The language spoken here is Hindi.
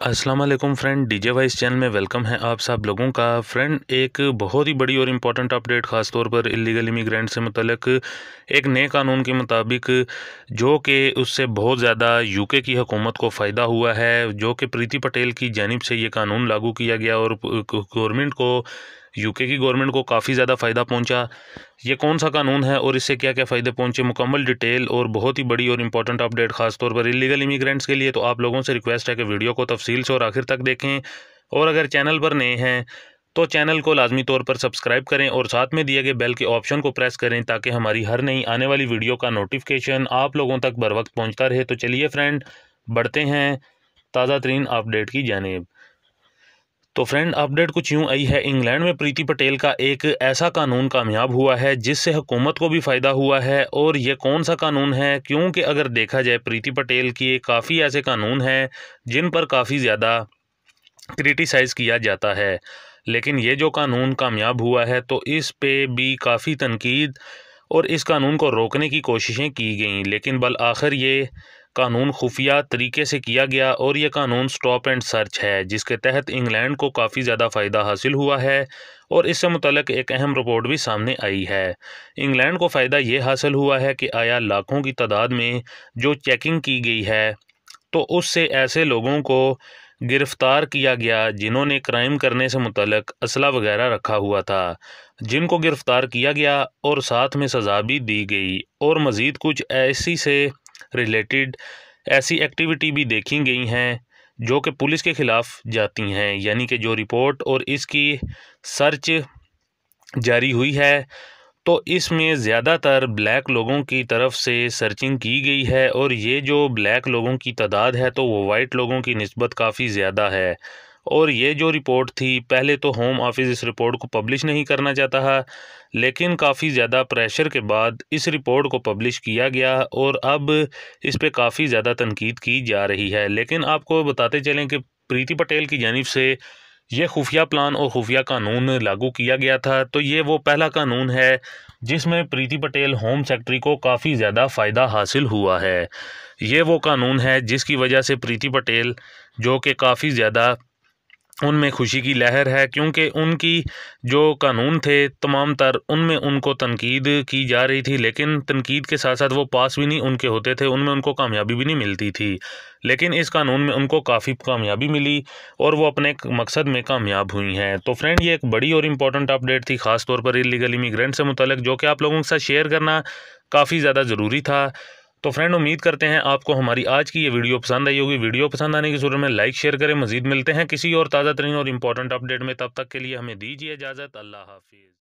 अस्सलाम वालेकुम फ्रेंड, डीजे वाइस चैनल में वेलकम है आप सब लोगों का। फ्रेंड, एक बहुत ही बड़ी और इंपॉर्टेंट अपडेट ख़ास तौर पर इलीगल इमिग्रेंट से मतलब एक नए कानून के मुताबिक, जो कि उससे बहुत ज़्यादा यूके की हुकूमत को फ़ायदा हुआ है, जो कि प्रीति पटेल की जानब से ये कानून लागू किया गया और गवर्नमेंट को यूके की गवर्नमेंट को काफ़ी ज़्यादा फ़ायदा पहुँचा। ये कौन सा कानून है और इससे क्या क्या फ़ायदे पहुँचे? मुकम्मल डिटेल और बहुत ही बड़ी और इंपॉर्टेंट अपडेट खास तौर पर इलीगल इमिग्रेंट्स के लिए। तो आप लोगों से रिक्वेस्ट है कि वीडियो को तफसील से और आखिर तक देखें। और अगर चैनल पर नए हैं तो चैनल को लाजमी तौर पर सब्सक्राइब करें और साथ में दिए गए बेल के ऑप्शन को प्रेस करें ताकि हमारी हर नई आने वाली वीडियो का नोटिफिकेशन आप लोगों तक बर वक्त पहुँचता रहे। तो चलिए फ्रेंड बढ़ते हैं ताज़ा तरीन अपडेट की जानब। तो फ्रेंड अपडेट कुछ यूँ आई है। इंग्लैंड में प्रीति पटेल का एक ऐसा कानून कामयाब हुआ है, जिससे हुकूमत को भी फ़ायदा हुआ है। और ये कौन सा कानून है? क्योंकि अगर देखा जाए, प्रीति पटेल की काफ़ी ऐसे कानून हैं, जिन पर काफ़ी ज़्यादा क्रिटिसाइज़ किया जाता है। लेकिन ये जो कानून कामयाब हुआ है तो इस पे भी काफ़ी तनकीद और इस कानून को रोकने की कोशिशें की गई। लेकिन बल आखिर ये कानून खुफिया तरीके से किया गया और ये कानून स्टॉप एंड सर्च है, जिसके तहत इंग्लैंड को काफ़ी ज़्यादा फ़ायदा हासिल हुआ है और इससे मुतलक एक अहम रिपोर्ट भी सामने आई है। इंग्लैंड को फ़ायदा ये हासिल हुआ है कि आया लाखों की तादाद में जो चेकिंग की गई है तो उससे ऐसे लोगों को गिरफ़्तार किया गया जिन्होंने क्राइम करने से मुतलक असला वगैरह रखा हुआ था, जिनको गिरफ़्तार किया गया और साथ में सज़ा भी दी गई और मज़ीद कुछ ऐसी से रिलेटेड ऐसी एक्टिविटी भी देखी गई हैं, जो कि पुलिस के ख़िलाफ़ जाती हैं, यानी कि जो रिपोर्ट और इसकी सर्च जारी हुई है। तो इसमें ज़्यादातर ब्लैक लोगों की तरफ़ से सर्चिंग की गई है, और ये जो ब्लैक लोगों की तादाद है तो वो वाइट लोगों की नस्बत काफ़ी ज़्यादा है। और ये जो रिपोर्ट थी, पहले तो होम ऑफ़िस इस रिपोर्ट को पब्लिश नहीं करना चाहता था, लेकिन काफ़ी ज़्यादा प्रेशर के बाद इस रिपोर्ट को पब्लिश किया गया और अब इस पर काफ़ी ज़्यादा तनकीद की जा रही है। लेकिन आपको बताते चलें कि प्रीति पटेल की जानब से ये खुफिया प्लान और खुफिया कानून लागू किया गया था तो ये वो पहला कानून है जिसमें प्रीति पटेल होम सेक्रेटरी को काफ़ी ज़्यादा फ़ायदा हासिल हुआ है। ये वो कानून है जिसकी वजह से प्रीति पटेल, जो कि काफ़ी ज़्यादा उनमें खुशी की लहर है, क्योंकि उनकी जो कानून थे तमाम तर, उनमें उनको तनकीद की जा रही थी, लेकिन तनकीद के साथ साथ वो पास भी नहीं उनके होते थे, उनमें उनको कामयाबी भी नहीं मिलती थी। लेकिन इस कानून में उनको काफ़ी कामयाबी मिली और वो अपने मकसद में कामयाब हुई हैं। तो फ्रेंड, ये एक बड़ी और इंपॉर्टेंट अपडेट थी ख़ास तौर पर इलीगल इमिग्रेंट से मुतलक, जो कि आप लोगों के साथ शेयर करना काफ़ी ज़्यादा ज़रूरी था। तो फ्रेंड उम्मीद करते हैं आपको हमारी आज की ये वीडियो पसंद आई होगी। वीडियो पसंद आने की सूरत में लाइक शेयर करें। मजीद मिलते हैं किसी और ताज़ा तरीन और इंपॉर्टेंट अपडेट में। तब तक के लिए हमें दीजिए इजाज़त। अल्लाह हाफिज़।